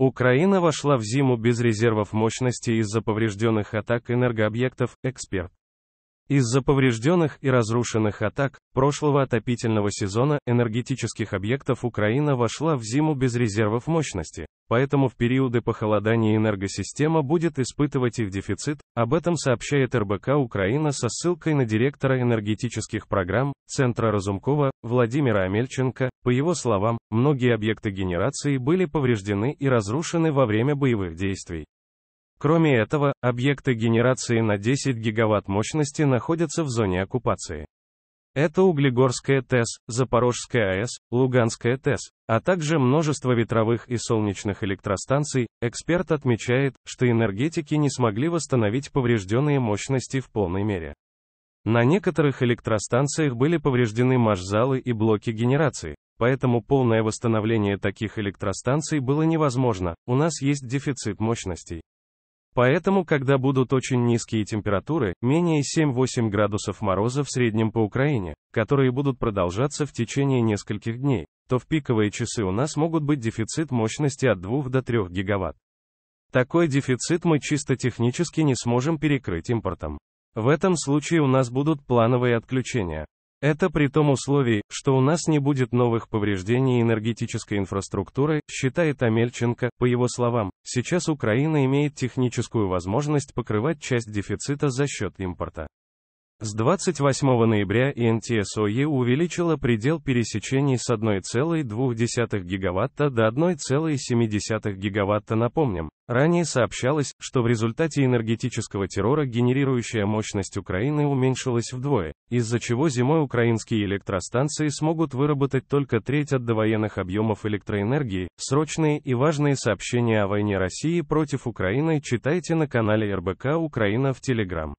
Украина вошла в зиму без резервов мощности из-за поврежденных атак энергообъектов, эксперт. Из-за поврежденных и разрушенных атак прошлого отопительного сезона энергетических объектов Украина вошла в зиму без резервов мощности, поэтому в периоды похолодания энергосистема будет испытывать их дефицит, об этом сообщает РБК Украина со ссылкой на директора энергетических программ Центра Разумкова Владимира Амельченко. По его словам, многие объекты генерации были повреждены и разрушены во время боевых действий. Кроме этого, объекты генерации на 10 гигаватт мощности находятся в зоне оккупации. Это Углегорская ТЭС, Запорожская АЭС, Луганская ТЭС, а также множество ветровых и солнечных электростанций. Эксперт отмечает, что энергетики не смогли восстановить поврежденные мощности в полной мере. На некоторых электростанциях были повреждены машзалы и блоки генерации, поэтому полное восстановление таких электростанций было невозможно, у нас есть дефицит мощностей. Поэтому, когда будут очень низкие температуры, менее 7-8 градусов мороза в среднем по Украине, которые будут продолжаться в течение нескольких дней, то в пиковые часы у нас могут быть дефицит мощности от 2 до 3 гигаватт. Такой дефицит мы чисто технически не сможем перекрыть импортом. В этом случае у нас будут плановые отключения. Это при том условии, что у нас не будет новых повреждений энергетической инфраструктуры, считает Амельченко. По его словам, сейчас Украина имеет техническую возможность покрывать часть дефицита за счет импорта. С 28 ноября ИНТСОЕ увеличила предел пересечений с 1,2 гигаватта до 1,7 гигаватта. Напомним, ранее сообщалось, что в результате энергетического террора генерирующая мощность Украины уменьшилась вдвое, из-за чего зимой украинские электростанции смогут выработать только треть от довоенных объемов электроэнергии. Срочные и важные сообщения о войне России против Украины читайте на канале РБК Украина в Телеграм.